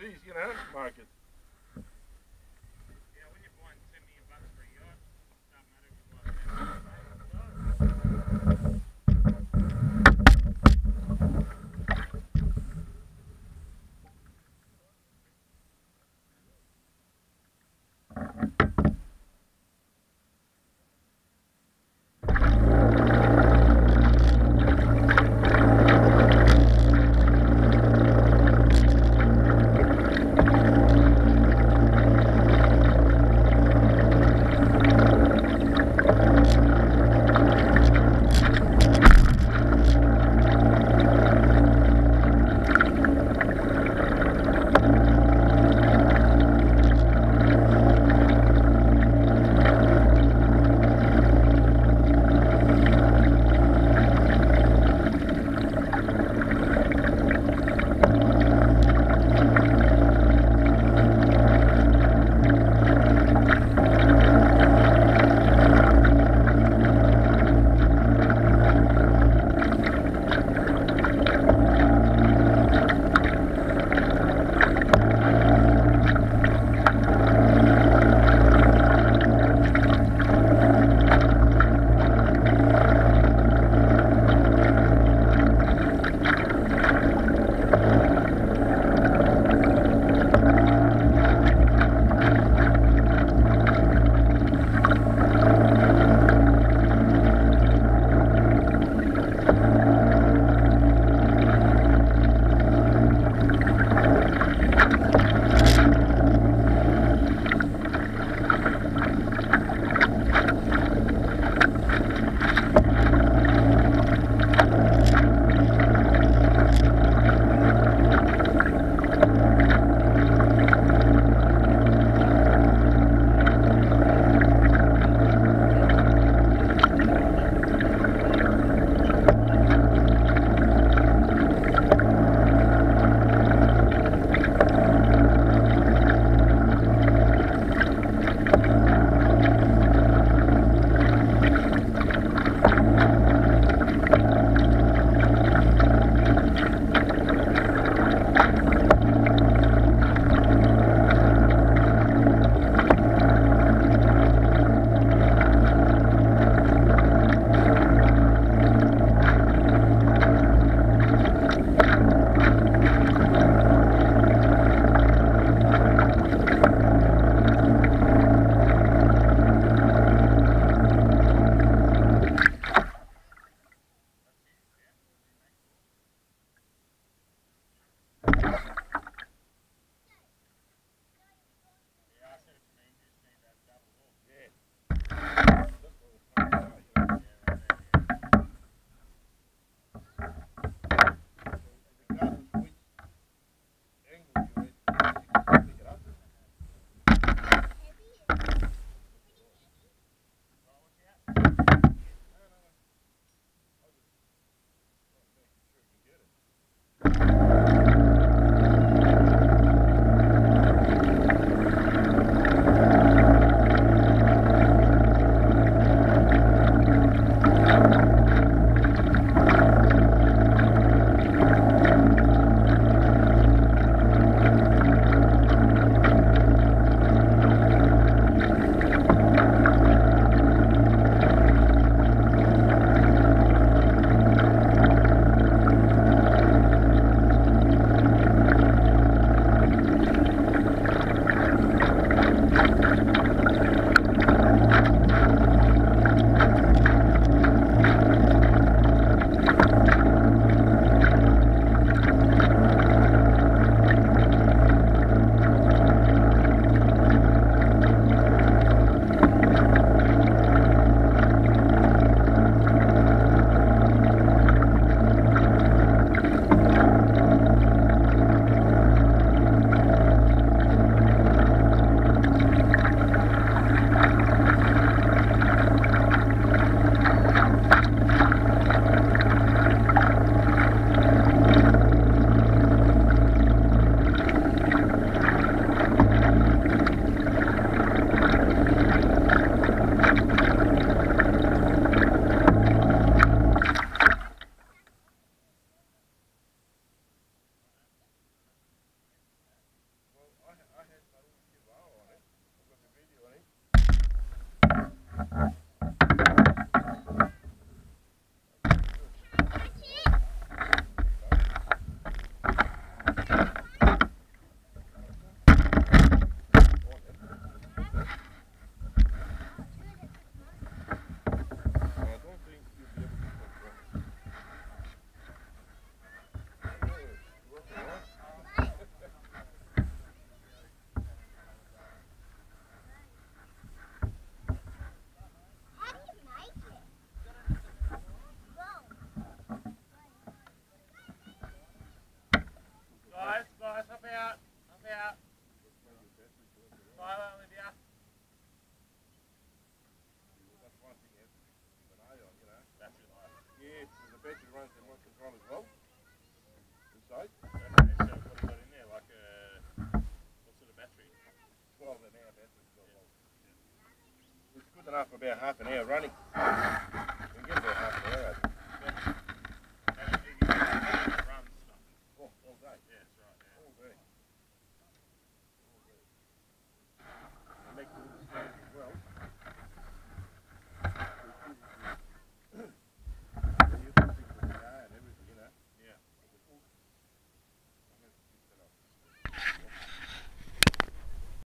overseas, you know, market. veggie runs in one control as well. Inside. So what in there? Like a, what sort of battery? 12 hour battery. It's good enough for about half an hour running. We can get about half an hour.